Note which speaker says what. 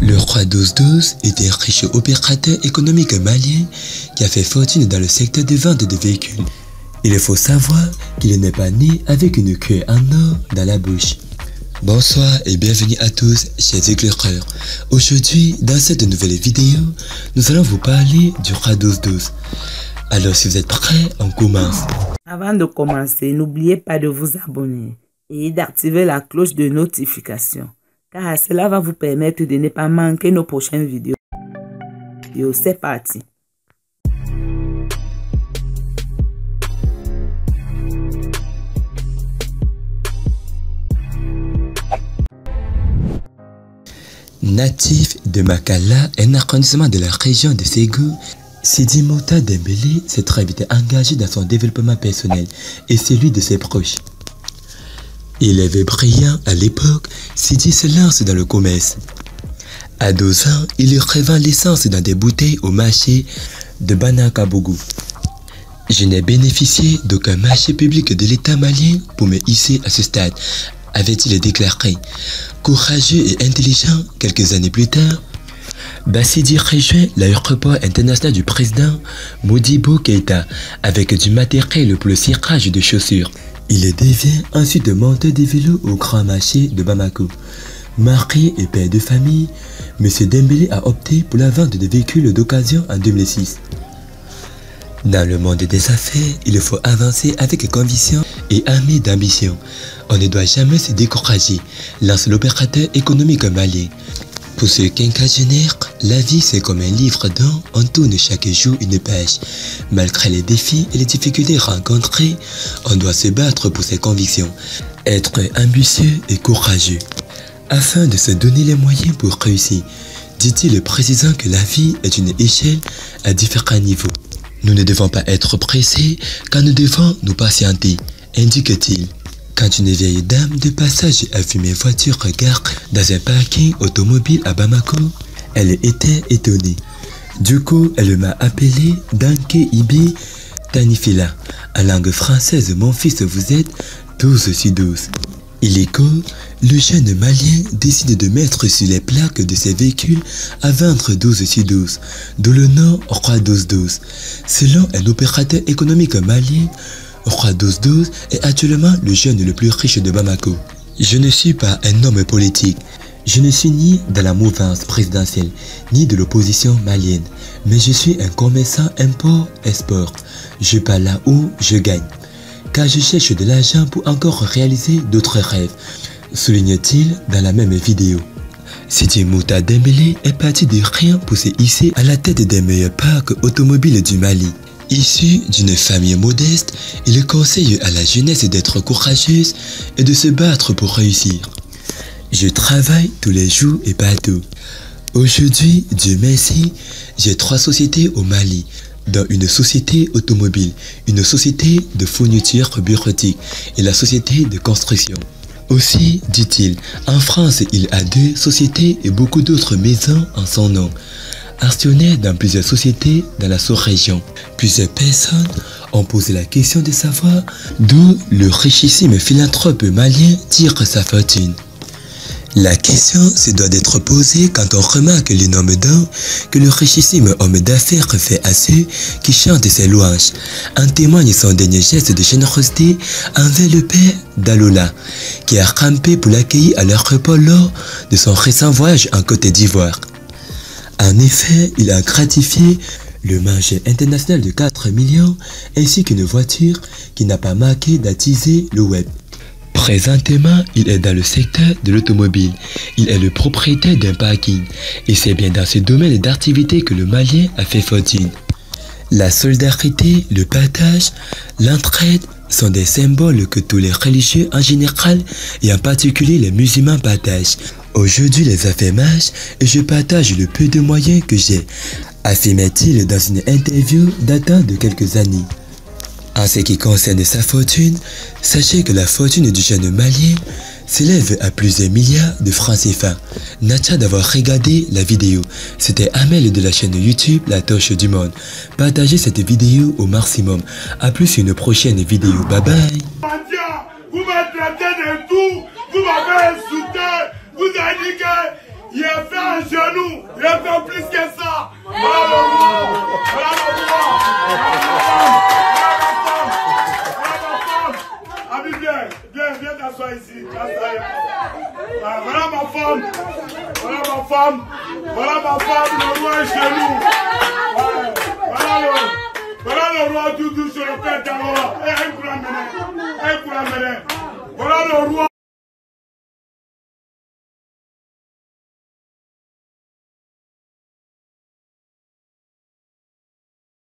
Speaker 1: Le roi 1212 était un riche opérateur économique malien qui a fait fortune dans le secteur de vente de véhicules. Il faut savoir qu'il n'est pas né avec une queue en or dans la bouche. Bonsoir et bienvenue à tous, chers éclaireurs. Aujourd'hui, dans cette nouvelle vidéo, nous allons vous parler du roi 1212. Alors si vous êtes prêts, on commence.
Speaker 2: Avant de commencer, n'oubliez pas de vous abonner et d'activer la cloche de notification car cela va vous permettre de ne pas manquer nos prochaines vidéos. Yo, c'est parti.
Speaker 1: Natif de Makala, un arrondissement de la région de Ségou, Sidi Mouta Dembélé s'est très vite engagé dans son développement personnel et celui de ses proches. Avait brillant à l'époque, Sidi se lance dans le commerce. À 12 ans, il revend l'essence dans des bouteilles au marché de Banakabougou. Je n'ai bénéficié d'aucun marché public de l'État malien pour me hisser à ce stade, avait-il déclaré. Courageux et intelligent, quelques années plus tard, Bassidi rejoint l'aéroport international du président Modibo Keita avec du matériel pour le cirage de chaussures. Il devient ensuite monteur de vélo au Grand Marché de Bamako. Marié et père de famille, M. Dembélé a opté pour la vente de véhicules d'occasion en 2006. Dans le monde des affaires, il faut avancer avec conviction et armé d'ambition. On ne doit jamais se décourager, lance l'opérateur économique malien. Pour ce quinquagénaire, la vie c'est comme un livre dont on tourne chaque jour une page. Malgré les défis et les difficultés rencontrées, on doit se battre pour ses convictions, être ambitieux et courageux, afin de se donner les moyens pour réussir, dit-il précisant que la vie est une échelle à différents niveaux. Nous ne devons pas être pressés car nous devons nous patienter, indique-t-il. Quand une vieille dame de passage a vu mes voitures dans un parking automobile à Bamako, elle était étonnée. Du coup, elle m'a appelé Danke Ibi Tanifila. En langue française, mon fils, vous êtes 12 sur 12. Illico, le jeune malien décide de mettre sur les plaques de ses véhicules à vendre 12 sur 12, d'où le nom Roi 12-12. Selon un opérateur économique malien, Roi 1212 est actuellement le jeune le plus riche de Bamako. Je ne suis pas un homme politique. Je ne suis ni dans la mouvance présidentielle, ni de l'opposition malienne, mais je suis un commerçant import-export. Je pars là où je gagne, car je cherche de l'argent pour encore réaliser d'autres rêves, souligne-t-il dans la même vidéo. Sidi Mouta Dembélé est parti de rien pour se hisser à la tête des meilleurs parcs automobiles du Mali. Issu d'une famille modeste, il conseille à la jeunesse d'être courageuse et de se battre pour réussir. Je travaille tous les jours et partout. Aujourd'hui, Dieu merci, j'ai trois sociétés au Mali, dont une société automobile, une société de fourniture bureautique et la société de construction. Aussi, dit-il, en France, il a deux sociétés et beaucoup d'autres maisons en son nom actionnaire dans plusieurs sociétés dans la sous-région. Plusieurs personnes ont posé la question de savoir d'où le richissime philanthrope malien tire sa fortune. La question se doit d'être posée quand on remarque l'énorme don que le richissime homme d'affaires fait à ceux qui chantent ses louanges. En témoigne son dernier geste de générosité envers le père d'Alola, qui a rampé pour l'accueillir à leur lors de son récent voyage en Côte d'Ivoire. En effet, il a gratifié le marché international de 4 millions ainsi qu'une voiture qui n'a pas marqué d'attiser le web. Présentement, il est dans le secteur de l'automobile. Il est le propriétaire d'un parking et c'est bien dans ce domaine d'activité que le Malien a fait fortune. La solidarité, le partage, l'entraide sont des symboles que tous les religieux en général et en particulier les musulmans partagent. Aujourd'hui, les affaires marchent et je partage le peu de moyens que j'ai, affirmait-il dans une interview datant de quelques années. En ce qui concerne sa fortune, sachez que la fortune du jeune malien s'élève à plusieurs milliards de francs CFA. Natcha d'avoir regardé la vidéo. C'était Amel de la chaîne YouTube La Torche du Monde. Partagez cette vidéo au maximum. A plus une prochaine vidéo. Bye bye.
Speaker 3: vous avez dit que il a fait un genou, il a fait plus que ça. Voilà le roi, voilà le roi, voilà ma femme, Ami, viens, viens, viens t'asseoir ici. Ah, Voilà ma femme, voilà ma femme, voilà ma femme, le roi est chez nous. Voilà le, voilà le roi tout doux sur le père. Eh, un la mener, un la mener. Voilà le roi,